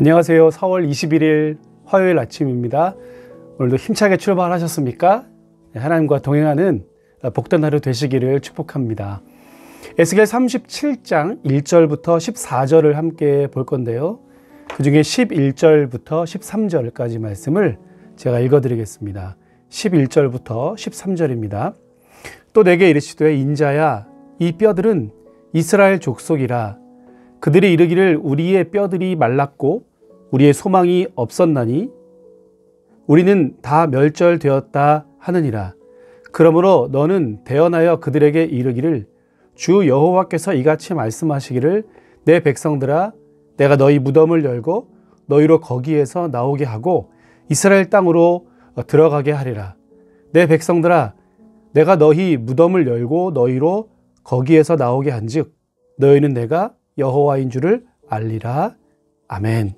안녕하세요. 4월 21일 화요일 아침입니다. 오늘도 힘차게 출발하셨습니까? 네, 하나님과 동행하는 복된 하루 되시기를 축복합니다. 에스겔 37장 1절부터 14절을 함께 볼 건데요. 그 중에 11절부터 13절까지 말씀을 제가 읽어드리겠습니다. 11절부터 13절입니다. 또 내게 이르시되 인자야 이 뼈들은 이스라엘 족속이라 그들이 이르기를 우리의 뼈들이 말랐고 우리의 소망이 없었나니 우리는 다 멸절되었다 하느니라. 그러므로 너는 대언하여 그들에게 이르기를 주 여호와께서 이같이 말씀하시기를 내 백성들아 내가 너희 무덤을 열고 너희로 거기에서 나오게 하고 이스라엘 땅으로 들어가게 하리라. 내 백성들아 내가 너희 무덤을 열고 너희로 거기에서 나오게 한즉 너희는 내가 여호와인 줄을 알리라. 아멘.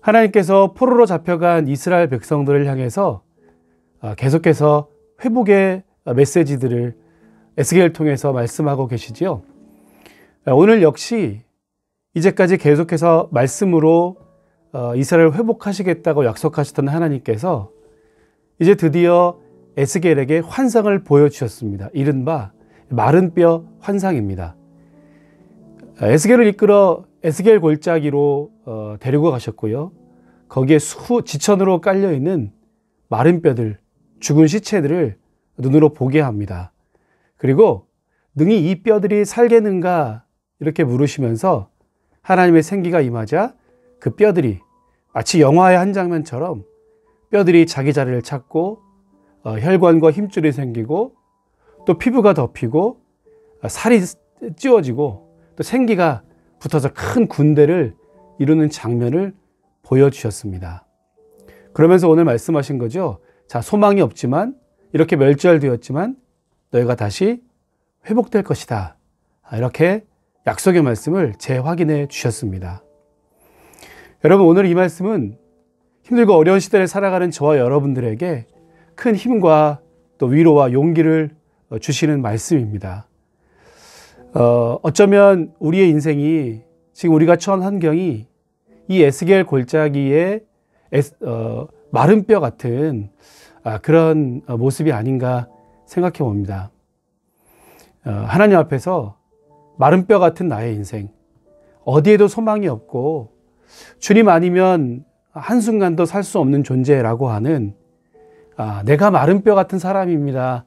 하나님께서 포로로 잡혀간 이스라엘 백성들을 향해서 아, 계속해서 회복의 메시지들을 에스겔을 통해서 말씀하고 계시지요. 아, 오늘 역시 이제까지 계속해서 말씀으로 어, 이스라엘을 회복하시겠다고 약속하셨던 하나님께서 이제 드디어 에스겔에게 환상을 보여주셨습니다. 이른바 마른 뼈 환상입니다. 아, 에스겔을 이끌어 에스겔 골짜기로 어, 데리고 가셨고요. 거기에 수 지천으로 깔려 있는 마른 뼈들, 죽은 시체들을 눈으로 보게 합니다. 그리고 능히 이 뼈들이 살겠는가 이렇게 물으시면서 하나님의 생기가 임하자 그 뼈들이 마치 영화의 한 장면처럼 뼈들이 자기 자리를 찾고 어, 혈관과 힘줄이 생기고 또 피부가 덮이고 어, 살이 찌워지고 또 생기가 붙어서 큰 군대를 이루는 장면을 보여주셨습니다. 그러면서 오늘 말씀하신 거죠. 자, 소망이 없지만 이렇게 멸절되었지만 너희가 다시 회복될 것이다. 아, 이렇게 약속의 말씀을 재확인해 주셨습니다. 여러분, 오늘 이 말씀은 힘들고 어려운 시대를 살아가는 저와 여러분들에게 큰 힘과 또 위로와 용기를 주시는 말씀입니다. 어, 어쩌면 우리의 인생이 지금 우리가 처한 환경이 이 에스겔 골짜기에 에스, 어, 마른 뼈 같은 아, 그런 모습이 아닌가 생각해 봅니다. 어, 하나님 앞에서 마른 뼈 같은 나의 인생, 어디에도 소망이 없고 주님 아니면 한순간도 살 수 없는 존재라고 하는 아, 내가 마른 뼈 같은 사람입니다.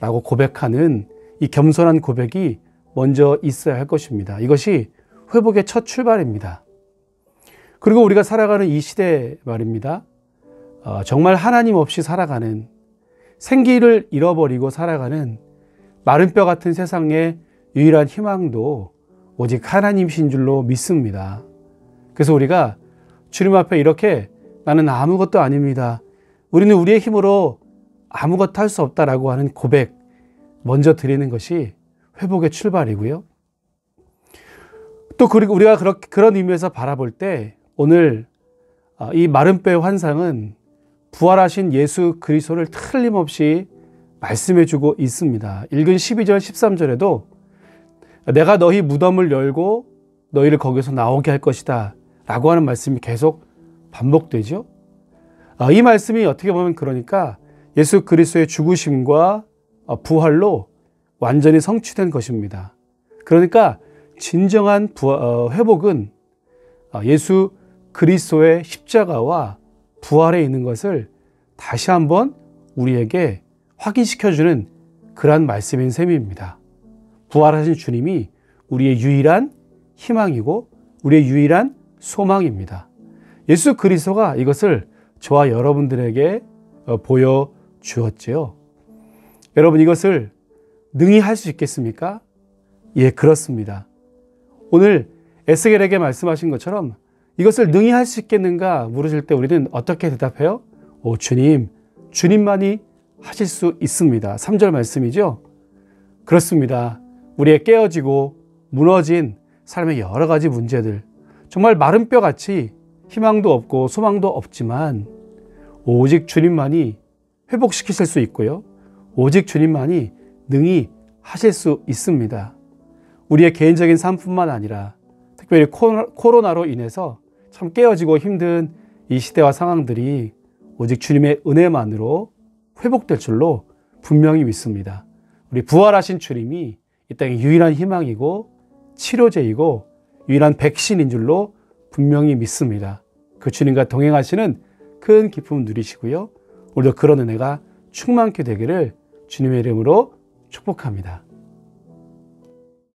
라고 고백하는 이 겸손한 고백이 먼저 있어야 할 것입니다. 이것이 회복의 첫 출발입니다. 그리고 우리가 살아가는 이 시대 말입니다. 어, 정말 하나님 없이 살아가는 생기를 잃어버리고 살아가는 마른 뼈 같은 세상의 유일한 희망도 오직 하나님신 줄로 믿습니다. 그래서 우리가 주님 앞에 이렇게 나는 아무것도 아닙니다. 우리는 우리의 힘으로 아무것도 할 수 없다라고 하는 고백 먼저 드리는 것이 회복의 출발이고요. 또 그리고 우리가 그런 의미에서 바라볼 때 오늘 아, 이 마른 뼈의 환상은 부활하신 예수 그리스도를 틀림없이 말씀해 주고 있습니다. 읽은 12절 13절에도 내가 너희 무덤을 열고 너희를 거기서 나오게 할 것이다 라고 하는 말씀이 계속 반복되죠. 아, 이 말씀이 어떻게 보면 그러니까 예수 그리스도의 죽으심과 어, 부활로 완전히 성취된 것입니다. 그러니까 진정한 어, 회복은 어, 예수 그리스도의 십자가와 부활에 있는 것을 다시 한번 우리에게 확인시켜주는 그러한 말씀인 셈입니다. 부활하신 주님이 우리의 유일한 희망이고 우리의 유일한 소망입니다. 예수 그리스도가 이것을 저와 여러분들에게 어, 보여 주었지요. 여러분 이것을 능히 할 수 있겠습니까? 예, 그렇습니다. 오늘 에스겔에게 말씀하신 것처럼 이것을 능히 할 수 있겠는가 물으실 때 우리는 어떻게 대답해요? 오, 주님, 주님만이 하실 수 있습니다. 3절 말씀이죠? 그렇습니다. 우리의 깨어지고 무너진 삶의 여러 가지 문제들, 정말 마른 뼈 같이 희망도 없고 소망도 없지만 오직 주님만이 회복시키실 수 있고요. 오직 주님만이 능히 하실 수 있습니다. 우리의 개인적인 삶뿐만 아니라 특별히 코로나로 인해서 참 깨어지고 힘든 이 시대와 상황들이 오직 주님의 은혜만으로 회복될 줄로 분명히 믿습니다. 우리 부활하신 주님이 이 땅의 유일한 희망이고 치료제이고 유일한 백신인 줄로 분명히 믿습니다. 그 주님과 동행하시는 큰 기쁨 누리시고요. 오늘도 그런 은혜가 충만케 되기를 주님의 이름으로 축복합니다.